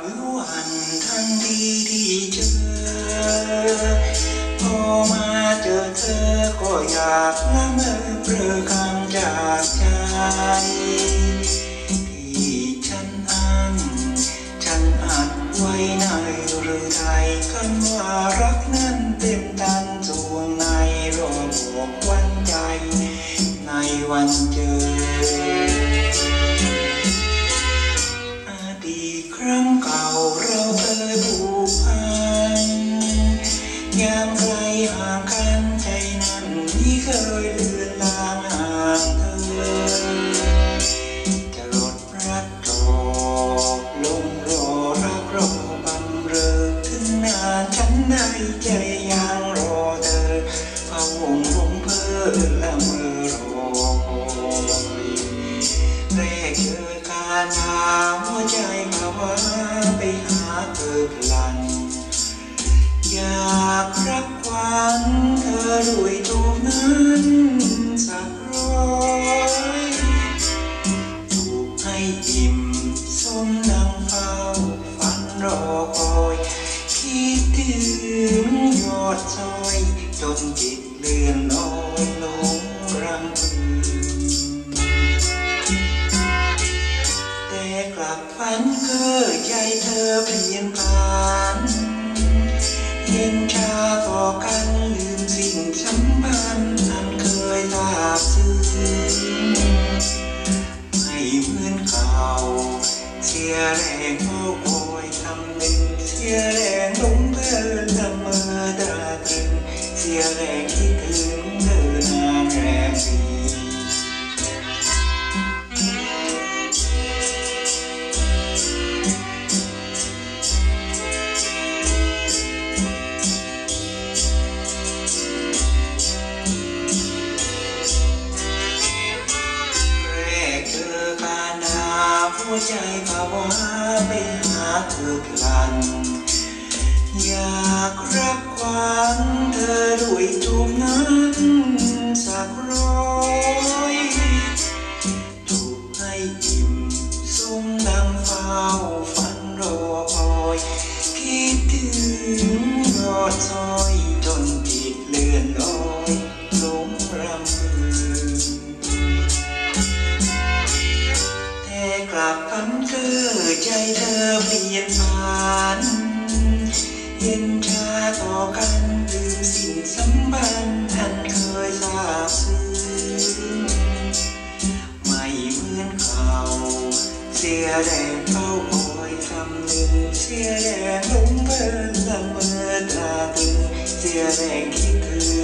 วิวหันทันทีที่เจอพอมาเจอเธอก็อยากละเมอเปลือคำจากใจที่ฉันอันฉันอัดไว้ในหรือไทยกันว่ารักนั้น ยามไกลห่างกันใจนั้นที่เคยเลือนลางห่างเธอจะลดรักรอลงรอรักรอบำเรอถึงนานฉันได้ใจยังรอเธอพะวงลงเพ้อละเมอรอคอยแรกเจอการหาหัวใจ ด้วยตัวนั้นสักร้อยถูกให้อิ่มสมดังเฝ้าฝันรอคอยคิดถึงยอดซอยจนจิตเลื่อนลอย ง หัวใจภาวะไปหาเธอพลัน อยากรักควันเธอด้วยทุกนั้นสักร้อยถูกให้อิ่มสมดังเฝ้าฝันรอคอยคิดถึงยอดซอยจนจิตเลื่อนลอยหลงรำพึง ลับกันคือใจเธอเปลี่ยนผานเย็นชาต่อกันลืมสิ่งสำคัญอันเคยสาบซึ้งไม่เหมือนเก่าเสียแรงเฝ้าคอยคำหนึ่งเสียแรงหลงเพลินละเมอตาตึงเสียแรงคิดถึง